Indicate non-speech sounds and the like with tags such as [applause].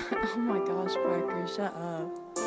[laughs] oh my gosh, Parker, shut up.